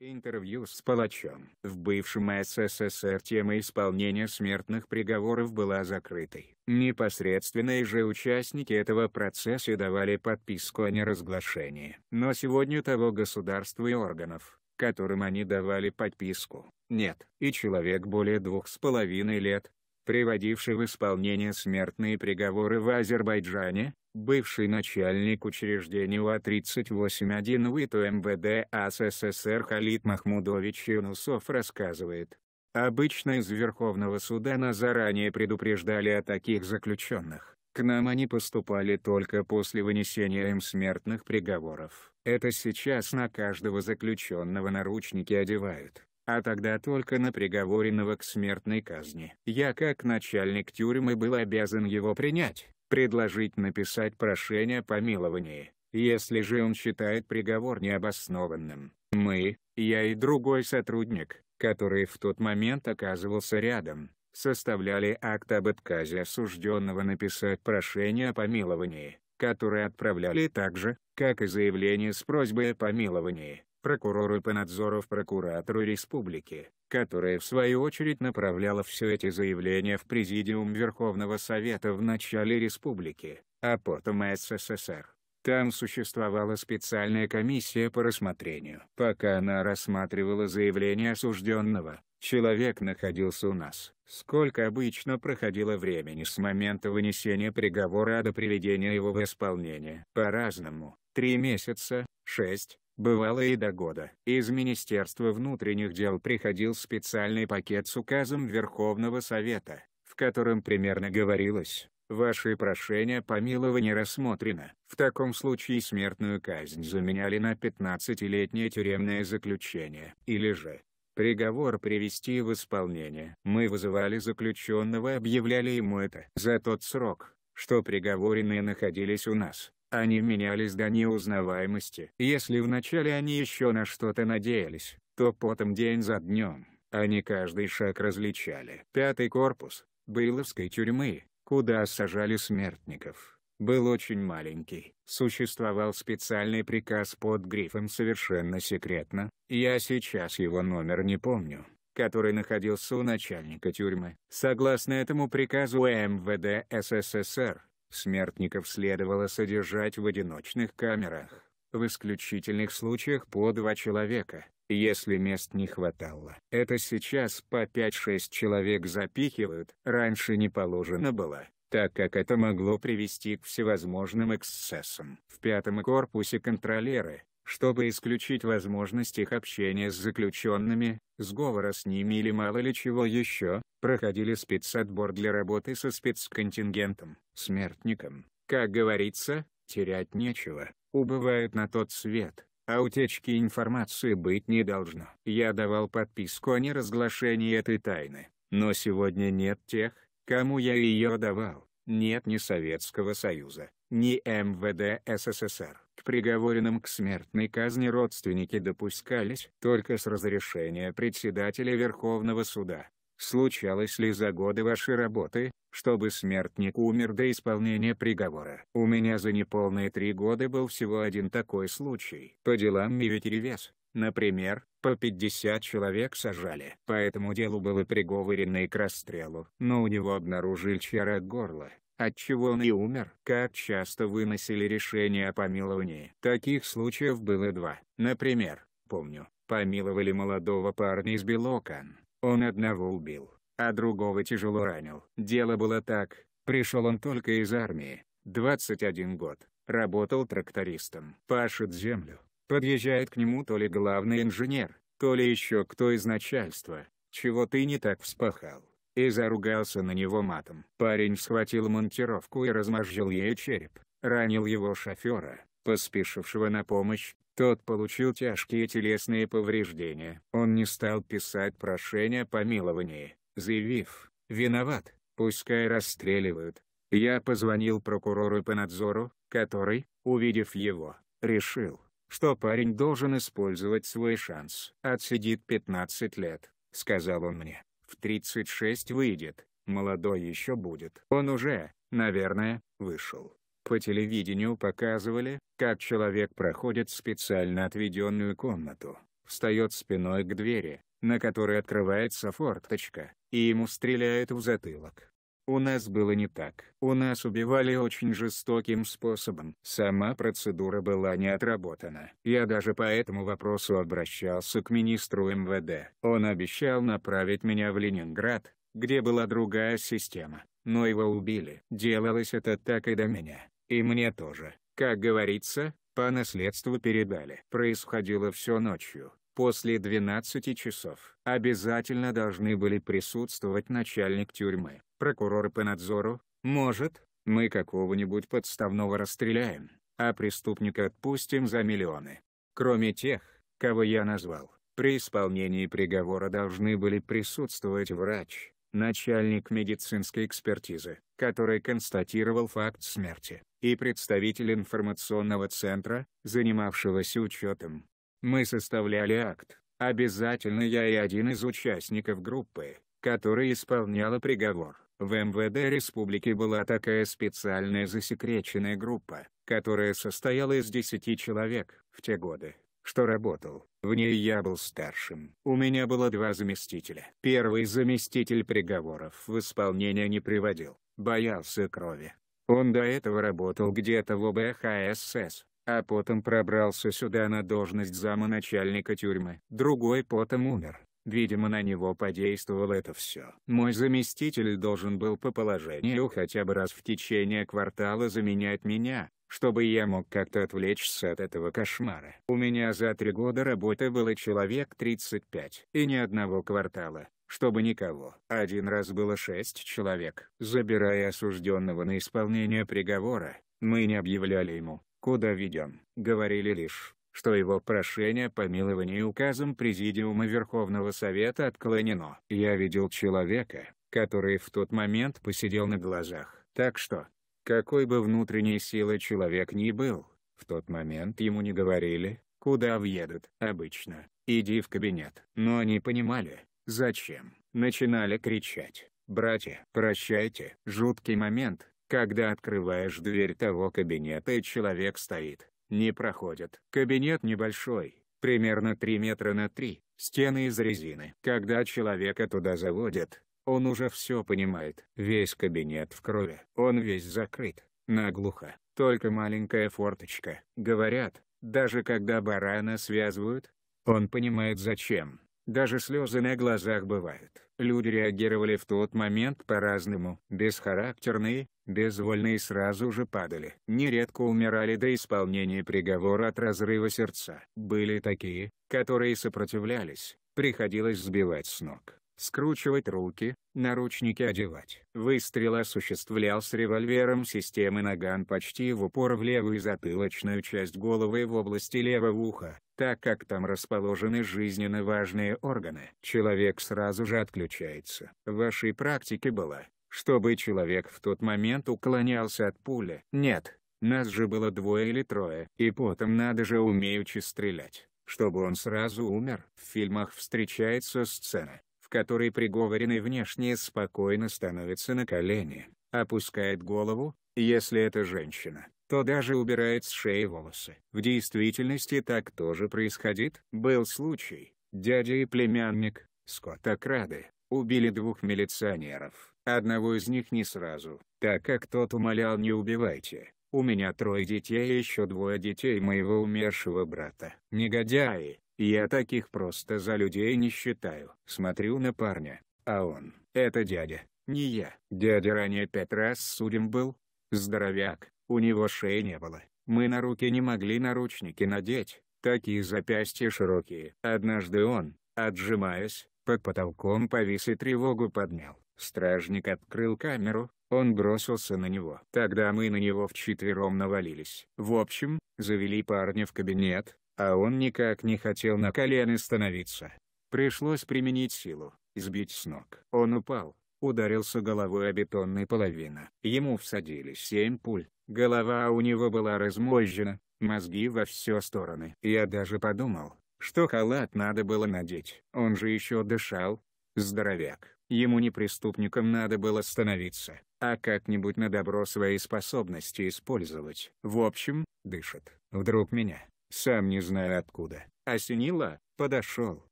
Интервью с палачом. В бывшем СССР тема исполнения смертных приговоров была закрытой. Непосредственные же участники этого процесса давали подписку о неразглашении. Но сегодня того государства и органов, которым они давали подписку, нет. И человек более двух с половиной лет, приводивший в исполнение смертные приговоры в Азербайджане, бывший начальник учреждения УА-38-1 ВИТУ МВД СССР Халид Махмудович Юнусов рассказывает. Обычно из Верховного суда нас заранее предупреждали о таких заключенных. К нам они поступали только после вынесения им смертных приговоров. Это сейчас на каждого заключенного наручники одевают а тогда только на приговоренного к смертной казни. Я как начальник тюрьмы был обязан его принять, предложить написать прошение о помиловании, если же он считает приговор необоснованным. Мы, я и другой сотрудник, который в тот момент оказывался рядом, составляли акт об отказе осужденного написать прошение о помиловании, которое отправляли так же, как и заявление с просьбой о помиловании, прокурору по надзору в прокуратуру республики, которая в свою очередь направляла все эти заявления в Президиум Верховного Совета в начале республики, а потом СССР. Там существовала специальная комиссия по рассмотрению. Пока она рассматривала заявление осужденного, человек находился у нас. Сколько обычно проходило времени с момента вынесения приговора до приведения его в исполнение? По-разному. Три месяца, шесть, Бывало и до года. Из Министерства внутренних дел приходил специальный пакет с указом Верховного Совета, в котором примерно говорилось, Ваше прошение помилования рассмотрено. В таком случае смертную казнь заменяли на 15-летнее тюремное заключение. Или же, приговор привести в исполнение. Мы вызывали заключенного объявляли ему это. За тот срок, что приговоренные находились у нас, они менялись до неузнаваемости. Если вначале они еще на что-то надеялись, то потом день за днем, они каждый шаг различали. Пятый корпус, Быловской тюрьмы, куда сажали смертников, был очень маленький. Существовал специальный приказ под грифом «Совершенно секретно», я сейчас его номер не помню, который находился у начальника тюрьмы. Согласно этому приказу МВД СССР, Смертников следовало содержать в одиночных камерах, в исключительных случаях по два человека, если мест не хватало. Это сейчас по 5-6 человек запихивают, раньше не положено было, так как это могло привести к всевозможным эксцессам. В пятом корпусе контролеры, чтобы исключить возможность их общения с заключенными, сговора с ними или мало ли чего еще, проходили спецотбор для работы со спецконтингентом, смертником. Как говорится, терять нечего, убывает на тот свет, а утечки информации быть не должно. Я давал подписку о неразглашении этой тайны, но сегодня нет тех, кому я ее давал, нет ни Советского Союза, ни МВД СССР. К приговоренным к смертной казни родственники допускались только с разрешения председателя Верховного суда. Случалось ли за годы вашей работы, чтобы смертник умер до исполнения приговора? У меня за неполные три года был всего один такой случай. По делам Мивитиревес, например, по 50 человек сажали. По этому делу было приговоренный к расстрелу. Но у него обнаружили чара горла, отчего он и умер. Как часто выносили решение о помиловании? Таких случаев было два. Например, помню, помиловали молодого парня из Белокан. Он одного убил, а другого тяжело ранил. Дело было так, пришел он только из армии, 21 год, работал трактористом. Пашет землю, подъезжает к нему то ли главный инженер, то ли еще кто из начальства, чего ты не так вспахал и заругался на него матом. Парень схватил монтировку и размозжил ей череп, ранил его шофера, поспешившего на помощь, тот получил тяжкие телесные повреждения. Он не стал писать прошение о помиловании, заявив, «Виноват, пускай расстреливают». Я позвонил прокурору по надзору, который, увидев его, решил, что парень должен использовать свой шанс. «Отсидит 15 лет», — сказал он мне в 36 выйдет, молодой еще будет. Он уже, наверное, вышел. По телевидению показывали, как человек проходит специально отведенную комнату, встает спиной к двери, на которой открывается форточка, и ему стреляют в затылок. У нас было не так. У нас убивали очень жестоким способом. Сама процедура была не отработана. Я даже по этому вопросу обращался к министру МВД. Он обещал направить меня в Ленинград, где была другая система. Но его убили. Делалось это так и до меня. И мне тоже. Как говорится, по наследству передали. Происходило все ночью. После 12 часов обязательно должны были присутствовать начальник тюрьмы, прокуроры по надзору, может, мы какого-нибудь подставного расстреляем, а преступника отпустим за миллионы. Кроме тех, кого я назвал, при исполнении приговора должны были присутствовать врач, начальник медицинской экспертизы, который констатировал факт смерти, и представитель информационного центра, занимавшегося учетом, мы составляли акт, обязательно я и один из участников группы, которая исполняла приговор. В МВД республики была такая специальная засекреченная группа, которая состояла из 10 человек, в те годы, что работал. В ней я был старшим. У меня было два заместителя. Первый заместитель приговоров в исполнение не приводил, боялся крови. Он до этого работал где-то в ОБХСС, а потом пробрался сюда на должность зама начальника тюрьмы. Другой потом умер. Видимо на него подействовало это все. Мой заместитель должен был по положению хотя бы раз в течение квартала заменять меня, чтобы я мог как-то отвлечься от этого кошмара. У меня за три года работы было человек 35, и ни одного квартала, чтобы никого. Один раз было шесть человек. Забирая осужденного на исполнение приговора, мы не объявляли ему, куда ведем. Говорили лишь, что его прошение о помиловании указом Президиума Верховного Совета отклонено. Я видел человека, который в тот момент посидел на глазах. Так что, какой бы внутренней силой человек ни был, в тот момент ему не говорили, куда въедут. Обычно, иди в кабинет. Но они понимали, зачем. Начинали кричать. «Братья, прощайте!» Жуткий момент, когда открываешь дверь того кабинета и человек стоит, не проходит. Кабинет небольшой, примерно 3 метра на 3, стены из резины. Когда человека туда заводят, он уже все понимает. Весь кабинет в крови. Он весь закрыт, наглухо. Только маленькая форточка. Говорят, даже когда барана связывают, он понимает зачем. Даже слезы на глазах бывают. Люди реагировали в тот момент по-разному. Бесхарактерные, безвольные сразу же падали. Нередко умирали до исполнения приговора от разрыва сердца. Были такие, которые сопротивлялись, приходилось сбивать с ног, скручивать руки, наручники одевать. Выстрел осуществлялся револьвером системы Наган почти в упор в левую затылочную часть головы в области левого уха, так как там расположены жизненно важные органы. Человек сразу же отключается. В вашей практике было, чтобы человек в тот момент уклонялся от пули. Нет, нас же было двое или трое. И потом надо же умеючи стрелять, чтобы он сразу умер. В фильмах встречается сцена, в которой приговоренный внешне спокойно становится на колени, опускает голову, если это женщина, то даже убирает с шеи волосы. В действительности так тоже происходит. Был случай, дядя и племянник, скотокрады, убили двух милиционеров. Одного из них не сразу, так как тот умолял не убивайте. У меня трое детей и еще двое детей моего умершего брата. Негодяи, я таких просто за людей не считаю. Смотрю на парня, а он, это дядя, не я. Дядя ранее пять раз судим был. Здоровяк, у него шеи не было. Мы на руки не могли наручники надеть, такие запястья широкие. Однажды он, отжимаясь, под потолком повис и тревогу поднял. Стражник открыл камеру, он бросился на него. Тогда мы на него вчетвером навалились. В общем, завели парня в кабинет, а он никак не хотел на колено становиться. Пришлось применить силу, сбить с ног. Он упал, ударился головой о бетонной половину. Ему всадили семь пуль, Голова у него была размозжена, мозги во все стороны. Я даже подумал, что халат надо было надеть. Он же еще дышал. Здоровяк. Ему не преступником надо было становиться, а как-нибудь на добро свои способности использовать. В общем, дышит. Вдруг меня, сам не знаю откуда, Осенило, подошел,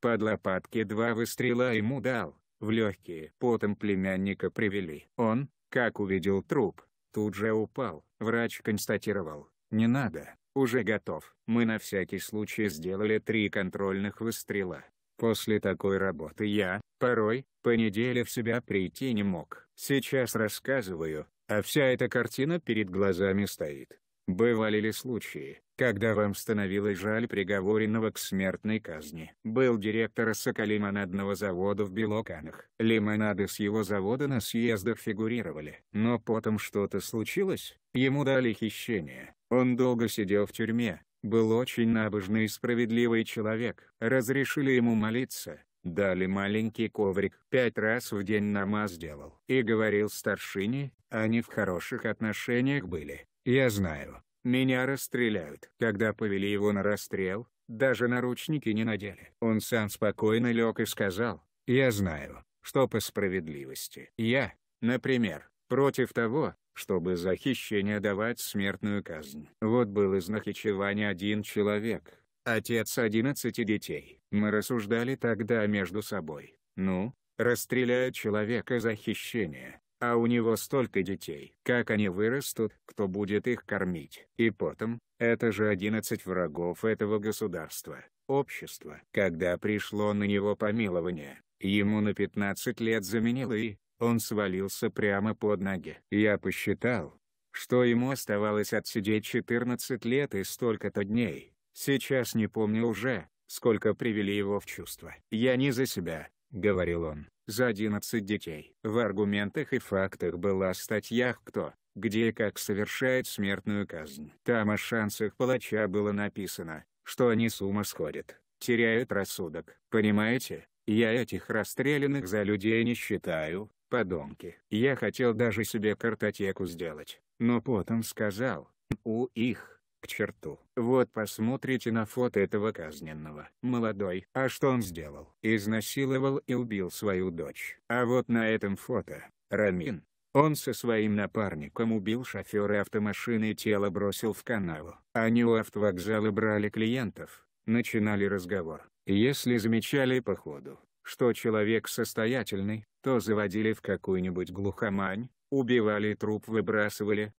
под лопатки два выстрела ему дал, в легкие. Потом племянника привели. Он, как увидел труп, тут же упал. Врач констатировал, не надо, уже готов. Мы на всякий случай сделали три контрольных выстрела. После такой работы я, порой, по неделе в себя прийти не мог. Сейчас рассказываю, а вся эта картина перед глазами стоит. Бывали ли случаи, когда вам становилось жаль приговоренного к смертной казни? Был директор соколимонадного завода в Белоканах. Лимонады с его завода на съездах фигурировали. Но потом что-то случилось, ему дали хищение. Он долго сидел в тюрьме, был очень набожный и справедливый человек. Разрешили ему молиться, дали маленький коврик. Пять раз в день намаз делал. И говорил старшине, они в хороших отношениях были. Я знаю, меня расстреляют. Когда повели его на расстрел, даже наручники не надели. Он сам спокойно лег и сказал, я знаю, что по справедливости. Я, например, против того, чтобы за хищение давать смертную казнь. Вот был из Нахичевани один человек, отец одиннадцати детей. Мы рассуждали тогда между собой. Ну, расстреляют человека за хищение, а у него столько детей. Как они вырастут, кто будет их кормить? И потом, это же одиннадцать врагов этого государства, общества. Когда пришло на него помилование, ему на 15 лет заменило и, он свалился прямо под ноги. Я посчитал, что ему оставалось отсидеть 14 лет и столько-то дней. Сейчас не помню уже, сколько привели его в чувство. «Я не за себя», — говорил он, — «за 11 детей». В аргументах и фактах была статья «Кто, где и как совершает смертную казнь». Там о шансах палача было написано, что они с ума сходят, теряют рассудок. Понимаете, я этих расстрелянных за людей не считаю, подонки. Я хотел даже себе картотеку сделать, но потом сказал, у их, к черту. Вот посмотрите на фото этого казненного. Молодой. А что он сделал? Изнасиловал и убил свою дочь. А вот на этом фото, Рамин. Он со своим напарником убил шофера автомашины и тело бросил в канаву. Они у автовокзала брали клиентов, начинали разговор. Если замечали по ходу, что человек состоятельный, то заводили в какую-нибудь глухомань, убивали труп выбрасывали.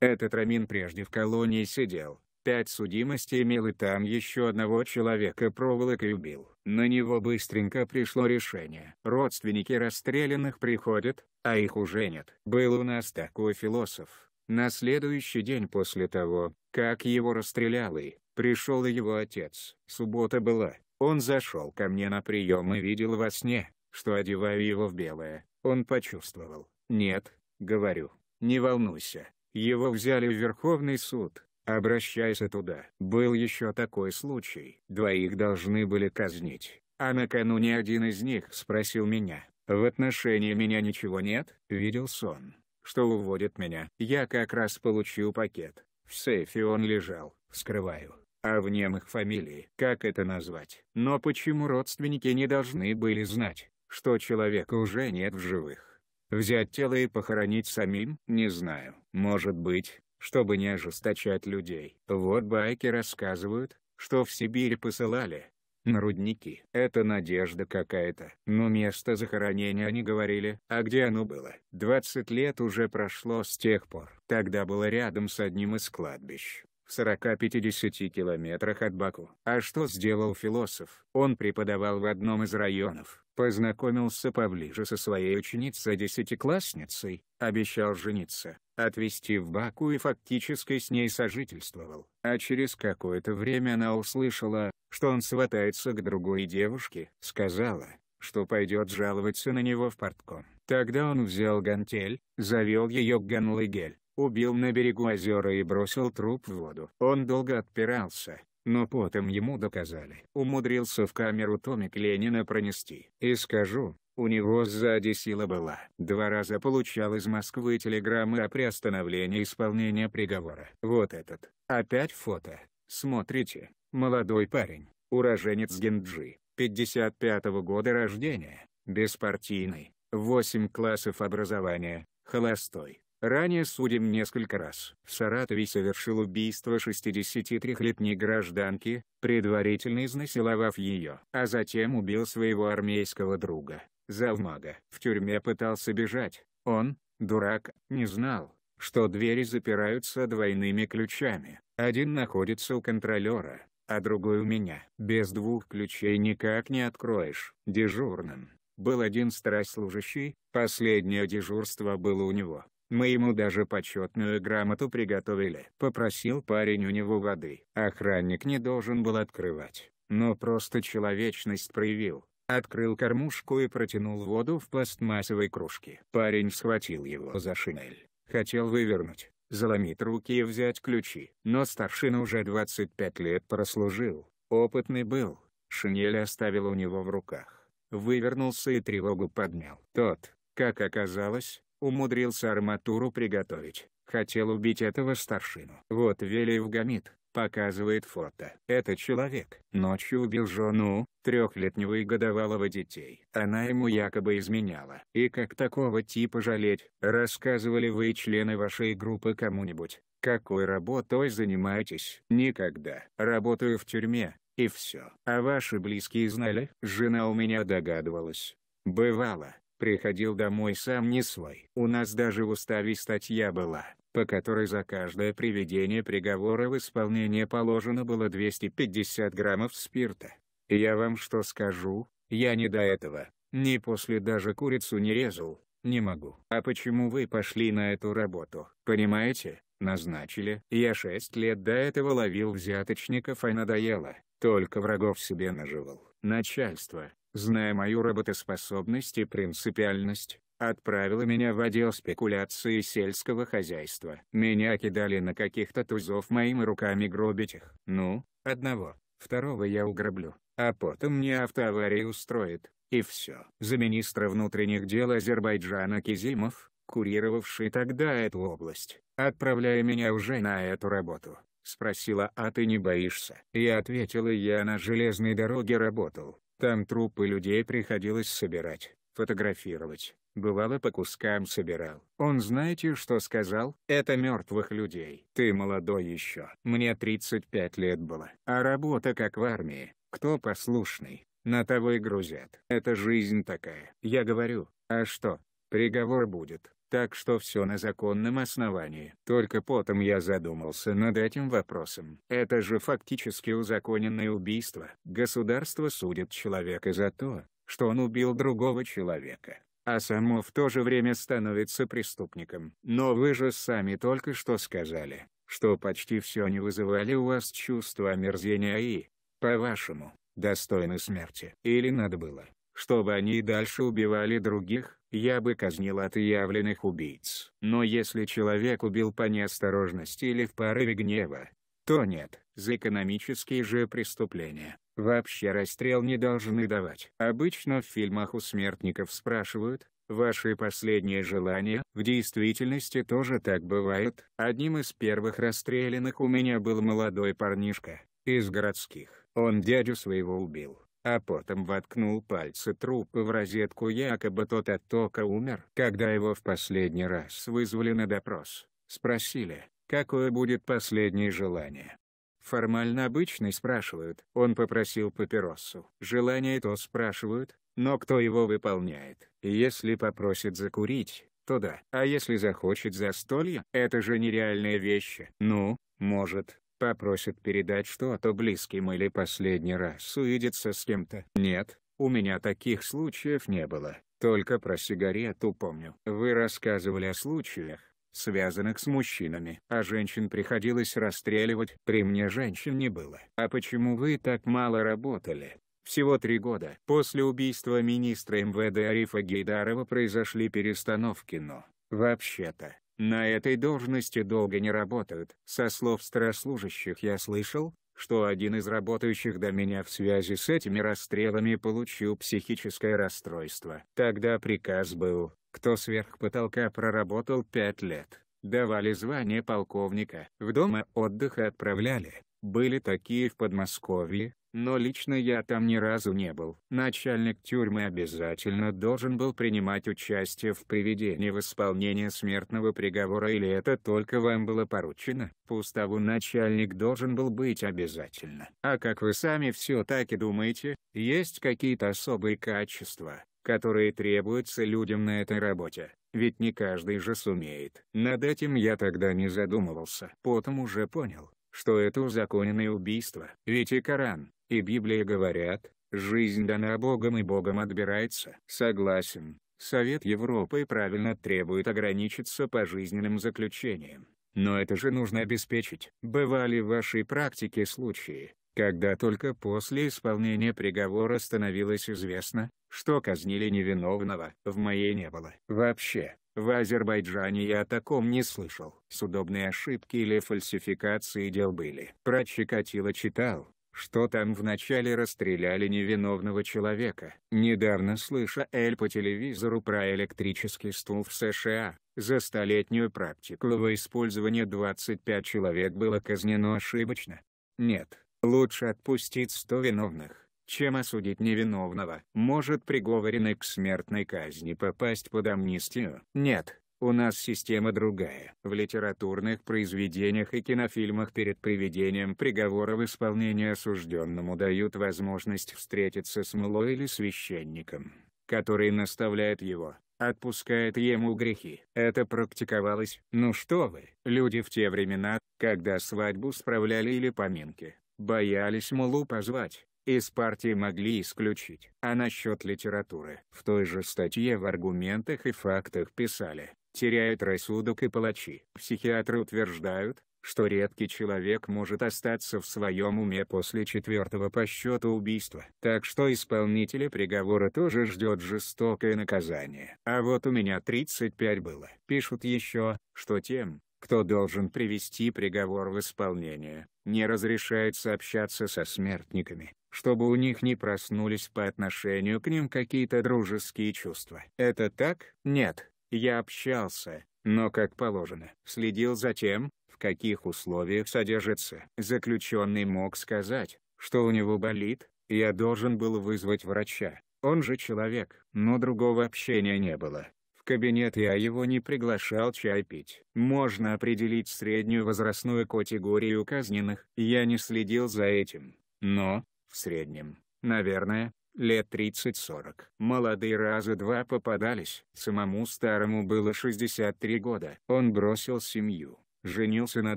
Этот Рамин прежде в колонии сидел, пять судимостей имел и там еще одного человека проволокой убил. На него быстренько пришло решение. Родственники расстрелянных приходят, а их уже нет. Был у нас такой философ. На следующий день после того, как его расстреляли, пришел его отец. Суббота была, он зашел ко мне на прием и видел во сне, что одеваю его в белое. Он почувствовал. Нет, говорю, не волнуйся. Его взяли в Верховный суд. Обращайся туда. Был еще такой случай. Двоих должны были казнить. А накануне один из них спросил меня, в отношении меня ничего нет? Видел сон, что уводит меня. Я как раз получил пакет. В сейфе он лежал, вскрываю а в нем их фамилии. Как это назвать? Но почему родственники не должны были знать, что человека уже нет в живых? Взять тело и похоронить самим? Не знаю. Может быть, чтобы не ожесточать людей. Вот байки рассказывают, что в Сибирь посылали. На рудники. Это надежда какая-то. Но место захоронения они говорили. А где оно было? 20 лет уже прошло с тех пор. Тогда было рядом с одним из кладбищ в 40-50 километрах от Баку. А что сделал философ? Он преподавал в одном из районов, познакомился поближе со своей ученицей-десятиклассницей, обещал жениться, отвезти в Баку и фактически с ней сожительствовал. А через какое-то время она услышала, что он сватается к другой девушке, сказала, что пойдет жаловаться на него в портком. Тогда он взял гантель, завел ее к Ганлыгель, убил на берегу озера и бросил труп в воду. Он долго отпирался, но потом ему доказали. Умудрился в камеру томик Ленина пронести. И скажу, у него сзади сила была. Два раза получал из Москвы телеграммы о приостановлении исполнения приговора. Вот этот. Опять фото. Смотрите, молодой парень, уроженец Генджи, 55-го года рождения, беспартийный, 8 классов образования, холостой. Ранее судим несколько раз. В Саратове совершил убийство 63-летней гражданки, предварительно изнасиловав ее. А затем убил своего армейского друга, завмага. В тюрьме пытался бежать. Он, дурак, не знал, что двери запираются двойными ключами. Один находится у контролера, а другой у меня. Без двух ключей никак не откроешь. Дежурным был один старослужащий, последнее дежурство было у него. Мы ему даже почетную грамоту приготовили. Попросил парень у него воды. Охранник не должен был открывать, но просто человечность проявил. Открыл кормушку и протянул воду в пластмассовой кружке. Парень схватил его за шинель. Хотел вывернуть, заломить руки и взять ключи. Но старшина уже 25 лет прослужил, опытный был. Шинель оставил у него в руках. Вывернулся и тревогу поднял. Тот, как оказалось, Умудрился арматуру приготовить. Хотел убить этого старшину. Вот Велиев Гамит, показывает фото. Это человек. Ночью убил жену, трехлетнего и годовалого детей. Она ему якобы изменяла. И как такого типа жалеть? Рассказывали вы члены вашей группы кому-нибудь? Какой работой занимаетесь? Никогда. Работаю в тюрьме, и все. А ваши близкие знали? Жена у меня догадывалась. Бывало, Приходил домой сам не свой. У нас даже в уставе статья была, по которой за каждое приведение приговора в исполнение положено было 250 граммов спирта. Я вам что скажу, я не до этого, ни после даже курицу не резал, не могу. А почему вы пошли на эту работу? Понимаете, назначили. Я шесть лет до этого ловил взяточников и надоело, только врагов себе наживал. Начальство, зная мою работоспособность и принципиальность, отправила меня в отдел спекуляции сельского хозяйства. Меня кидали на каких-то тузов моими руками гробить их. Ну, одного, второго я угроблю, а потом мне автоаварию устроит, и все. За министра внутренних дел Азербайджана Кизимов, курировавший тогда эту область, отправляя меня уже на эту работу, спросила «А ты не боишься?» Я ответила «Я на железной дороге работал, там трупы людей приходилось собирать, фотографировать, бывало по кускам собирал. Он знаете что сказал? Это мертвых людей. Ты молодой еще. Мне 35 лет было. А работа как в армии. Кто послушный, на того и грузят. Это жизнь такая. Я говорю, а что, приговор будет. Так что все на законном основании. Только потом я задумался над этим вопросом. Это же фактически узаконенное убийство. Государство судит человека за то, что он убил другого человека, а само в то же время становится преступником. Но вы же сами только что сказали, что почти все не вызывали у вас чувство омерзения и, по-вашему, достойны смерти. Или надо было, чтобы они и дальше убивали других, я бы казнил отъявленных убийц. Но если человек убил по неосторожности или в порыве гнева, то нет, за экономические же преступления. Вообще расстрел не должны давать. Обычно в фильмах у смертников спрашивают, Ваши последние желания, в действительности тоже так бывает. Одним из первых расстрелянных у меня был молодой парнишка, из городских. Он дядю своего убил а потом воткнул пальцы трупа в розетку якобы тот от тока умер. Когда его в последний раз вызвали на допрос, спросили, какое будет последнее желание. Формально обычный спрашивают, он попросил папиросу. Желание то спрашивают, но кто его выполняет? Если попросит закурить, то да. А если захочет застолье? Это же нереальные вещи. Ну, может, Попросит передать что-то близким или последний раз увидеться с кем-то. Нет, у меня таких случаев не было, только про сигарету помню. Вы рассказывали о случаях, связанных с мужчинами. А женщин приходилось расстреливать. При мне женщин не было. А почему вы так мало работали? Всего три года. После убийства министра МВД Арифа Гейдарова произошли перестановки, но, вообще-то, на этой должности долго не работают. Со слов старослужащих я слышал, что один из работающих до меня в связи с этими расстрелами получил психическое расстройство. Тогда приказ был, кто сверх потолка проработал пять лет, давали звание полковника. В дома отдыха отправляли. Были такие в Подмосковье, но лично я там ни разу не был. Начальник тюрьмы обязательно должен был принимать участие в приведении в исполнение смертного приговора или это только вам было поручено? По уставу начальник должен был быть обязательно. А как вы сами все так и думаете, есть какие-то особые качества, которые требуются людям на этой работе? Ведь не каждый же сумеет. Над этим я тогда не задумывался. Потом уже понял, что это узаконенное убийство. Ведь и Коран, и Библия говорят, жизнь дана Богом и Богом отбирается. Согласен, Совет Европы правильно требует ограничиться пожизненным заключением. Но это же нужно обеспечить. Бывали в вашей практике случаи, когда только после исполнения приговора становилось известно, что казнили невиновного. В моей не было. Вообще, в Азербайджане я о таком не слышал. Судобные ошибки или фальсификации дел были. Про Чикатило читал, что там вначале расстреляли невиновного человека. Недавно слыша Эль по телевизору про электрический стул в США, за столетнюю практику его использования 25 человек было казнено ошибочно. Нет, лучше отпустить 100 виновных чем осудить невиновного. Может приговоренный к смертной казни попасть под амнистию? Нет, у нас система другая. В литературных произведениях и кинофильмах перед приведением приговора в исполнение осужденному дают возможность встретиться с млой или священником, который наставляет его, отпускает ему грехи. Это практиковалось. Ну что вы, люди в те времена, когда свадьбу справляли или поминки, боялись мулу позвать, из партии могли исключить. А насчет литературы. В той же статье в аргументах и фактах писали, теряют рассудок и палачи. Психиатры утверждают, что редкий человек может остаться в своем уме после четвертого по счету убийства. Так что исполнителя приговора тоже ждет жестокое наказание. А вот у меня 35 было. Пишут еще, что тем, кто должен привести приговор в исполнение, не разрешается общаться со смертниками чтобы у них не проснулись по отношению к ним какие-то дружеские чувства. Это так? Нет, я общался, но как положено. Следил за тем, в каких условиях содержится. Заключенный мог сказать, что у него болит, я должен был вызвать врача. Он же человек, но другого общения не было. В кабинет я его не приглашал чай пить. Можно определить среднюю возрастную категорию казненных. Я не следил за этим. Но, в среднем, наверное, лет 30-40. Молодые раза два попадались. Самому старому было 63 года. Он бросил семью, женился на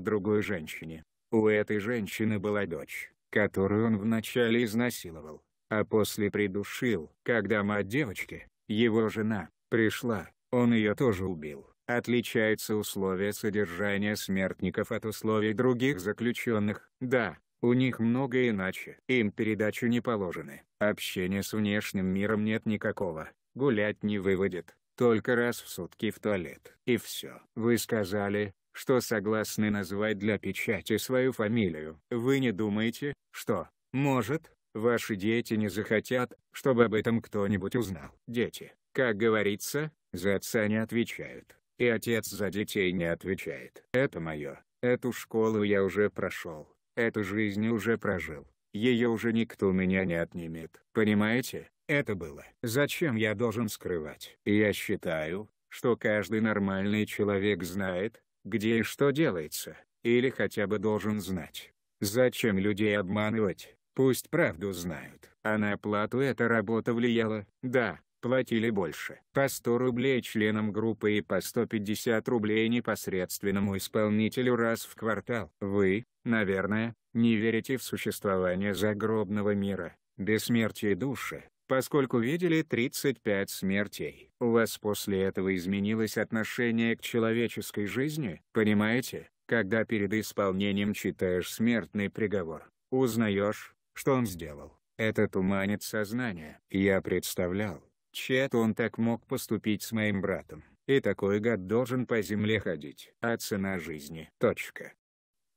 другой женщине. У этой женщины была дочь, которую он вначале изнасиловал, а после придушил. Когда мать девочки, его жена, пришла, он ее тоже убил. Отличаются условия содержания смертников от условий других заключенных. Да, у них много иначе. Им передачу не положены. Общения с внешним миром нет никакого. Гулять не выводят. Только раз в сутки в туалет. И все. Вы сказали, что согласны назвать для печати свою фамилию. Вы не думаете, что, может, ваши дети не захотят, чтобы об этом кто-нибудь узнал? Дети, как говорится, за отца не отвечают. И отец за детей не отвечает. Это мое. Эту школу я уже прошел. Эту жизнь уже прожил. Ее уже никто у меня не отнимет. Понимаете, это было. Зачем я должен скрывать? Я считаю, что каждый нормальный человек знает, где и что делается, или хотя бы должен знать. Зачем людей обманывать? Пусть правду знают. А на оплату эта работа влияла? Да, платили больше. По 100 рублей членам группы и по 150 рублей непосредственному исполнителю раз в квартал. Вы, наверное, не верите в существование загробного мира, бессмертие души, поскольку видели 35 смертей. У вас после этого изменилось отношение к человеческой жизни, понимаете? Когда перед исполнением читаешь смертный приговор, узнаешь, что он сделал. Это туманит сознание. Я представлял, Чет он так мог поступить с моим братом. И такой гад должен по земле ходить. А цена жизни. Точка.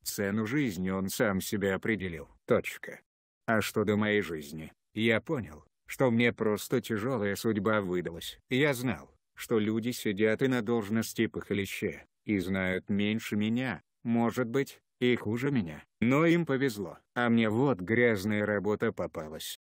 Цену жизни он сам себе определил. Точка. А что до моей жизни, я понял, что мне просто тяжелая судьба выдалась. Я знал, что люди сидят и на должности похлеще, и знают меньше меня, может быть, и хуже меня. Но им повезло. А мне вот грязная работа попалась.